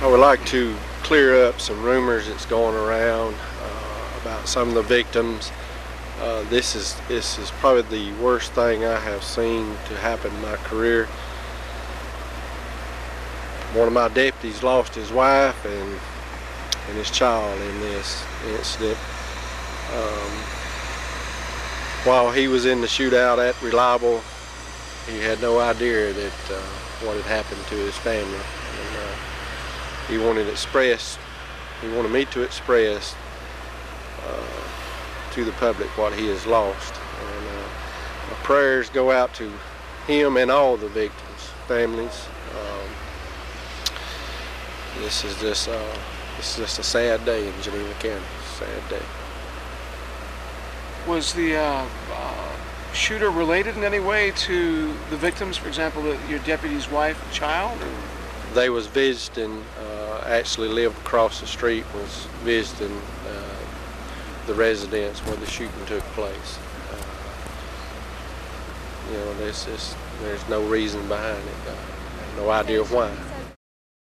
I would like to clear up some rumors that's going around uh, about some of the victims. Uh, this is this is probably the worst thing I have seen to happen in my career. One of my deputies lost his wife and and his child in this incident. Um, while he was in the shootout at Reliable, he had no idea that uh, what had happened to his family. And, uh, he wanted express, he wanted me to express uh, to the public what he has lost. And uh, my prayers go out to him and all the victims' families. Um, this is just uh, this is just a sad day in Geneva County. Sad day. Was the uh, uh, shooter related in any way to the victims? For example, the, your deputy's wife child? Or? They was visiting, uh, actually lived across the street, was visiting uh, the residence where the shooting took place. Uh, you know, there's, just, there's no reason behind it. No idea why.